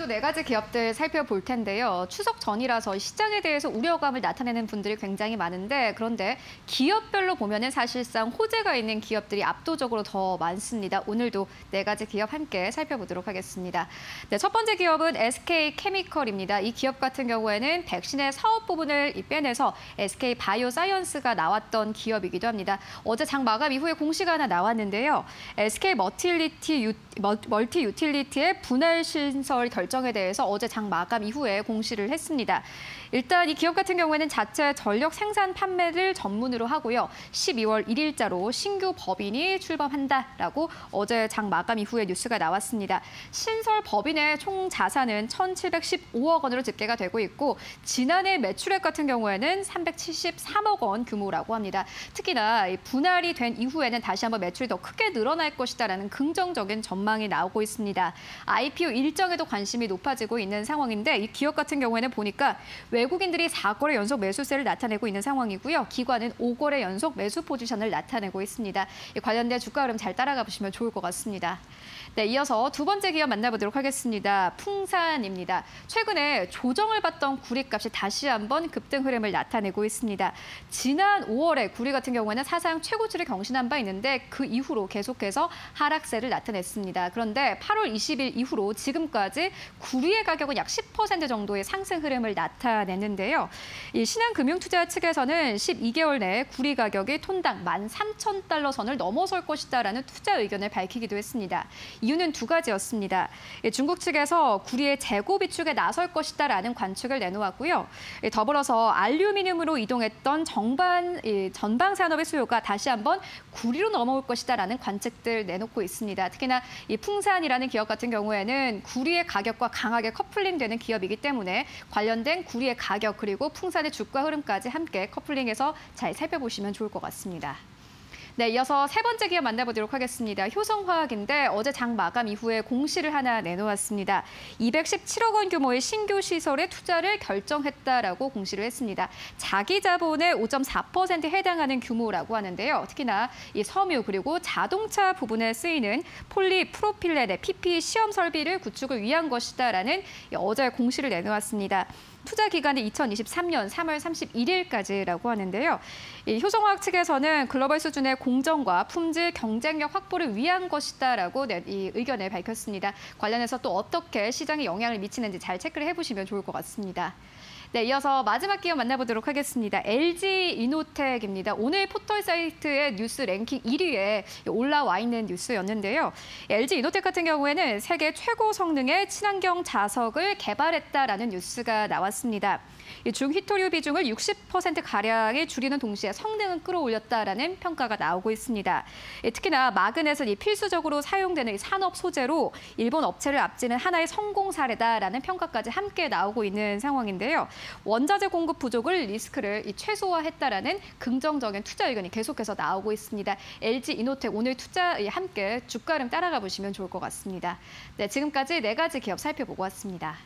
오늘도 네 가지 기업들 살펴볼 텐데요. 추석 전이라서 시장에 대해서 우려감을 나타내는 분들이 굉장히 많은데 그런데 기업별로 보면은 사실상 호재가 있는 기업들이 압도적으로 더 많습니다. 오늘도 네 가지 기업 함께 살펴보도록 하겠습니다. 네, 첫 번째 기업은 SK 케미컬입니다. 이 기업 같은 경우에는 백신의 사업 부분을 빼내서 SK 바이오 사이언스가 나왔던 기업이기도 합니다. 어제 장 마감 이후에 공시가 하나 나왔는데요. SK 머틸리티 유, 멀티 유틸리티의 분할 신설 결정에 대해서 어제 장 마감 이후에 공시를 했습니다. 일단 이 기업 같은 경우에는 자체 전력 생산 판매를 전문으로 하고요. 12월 1일자로 신규 법인이 출범한다라고 어제 장 마감 이후에 뉴스가 나왔습니다. 신설 법인의 총 자산은 1,715억 원으로 집계가 되고 있고 지난해 매출액 같은 경우에는 373억 원 규모라고 합니다. 특히나 분할이 된 이후에는 다시 한번 매출이 더 크게 늘어날 것이다라는 긍정적인 전망이 나오고 있습니다. IPO 일정에도 관심 이 높아지고 있는 상황인데 이 기업 같은 경우에는 보니까 외국인들이 4거래 연속 매수세를 나타내고 있는 상황이고요. 기관은 5거래 연속 매수 포지션을 나타내고 있습니다. 관련된 주가 흐름 잘 따라가 보시면 좋을 것 같습니다. 네, 이어서 두 번째 기업 만나보도록 하겠습니다. 풍산입니다. 최근에 조정을 받던 구리값이 다시 한번 급등 흐름을 나타내고 있습니다. 지난 5월에 구리 같은 경우에는 사상 최고치를 경신한 바 있는데 그 이후로 계속해서 하락세를 나타냈습니다. 그런데 8월 20일 이후로 지금까지 구리의 가격은 약 10% 정도의 상승 흐름을 나타냈는데요. 이 신한금융투자 측에서는 12개월 내에 구리 가격이 톤당 13,000달러 선을 넘어설 것이다라는 투자 의견을 밝히기도 했습니다. 이유는 두 가지였습니다. 중국 측에서 구리의 재고 비축에 나설 것이다라는 관측을 내놓았고요. 더불어서 알루미늄으로 이동했던 정반 전방 산업의 수요가 다시 한번 구리로 넘어올 것이다라는 관측들 내놓고 있습니다. 특히나 이 풍산이라는 기업 같은 경우에는 구리의 가격 과 강하게 커플링되는 기업이기 때문에 관련된 구리의 가격 그리고 풍산의 주가 흐름까지 함께 커플링해서 잘 살펴보시면 좋을 것 같습니다. 네, 이어서 세 번째 기업 만나보도록 하겠습니다. 효성화학인데 어제 장 마감 이후에 공시를 하나 내놓았습니다. 217억 원 규모의 신규 시설에 투자를 결정했다라고 공시를 했습니다. 자기 자본의 5.4%에 해당하는 규모라고 하는데요. 특히나 이 섬유 그리고 자동차 부분에 쓰이는 폴리프로필렌의 PP 시험 설비를 구축을 위한 것이다라는 어제 공시를 내놓았습니다. 투자 기간이 2023년 3월 31일까지라고 하는데요. 효성화학 측에서는 글로벌 수준의 공정과 품질 경쟁력 확보를 위한 것이다라고 이 의견을 밝혔습니다. 관련해서 또 어떻게 시장에 영향을 미치는지 잘 체크를 해보시면 좋을 것 같습니다. 네, 이어서 마지막 기업 만나보도록 하겠습니다. LG 이노텍입니다. 오늘 포털 사이트의 뉴스 랭킹 1위에 올라와 있는 뉴스였는데요. LG 이노텍 같은 경우에는 세계 최고 성능의 친환경 자석을 개발했다라는 뉴스가 나왔습니다. 중 히토류 비중을 60%가량에 줄이는 동시에 성능은 끌어올렸다라는 평가가 나오고 있습니다. 특히나 마그넷은 필수적으로 사용되는 산업 소재로 일본 업체를 앞지는 하나의 성공 사례다라는 평가까지 함께 나오고 있는 상황인데요. 원자재 공급 부족을 리스크를 최소화했다라는 긍정적인 투자 의견이 계속해서 나오고 있습니다. LG 이노텍 오늘 투자 함께 주가를 따라가 보시면 좋을 것 같습니다. 네, 지금까지 네 가지 기업 살펴보고 왔습니다.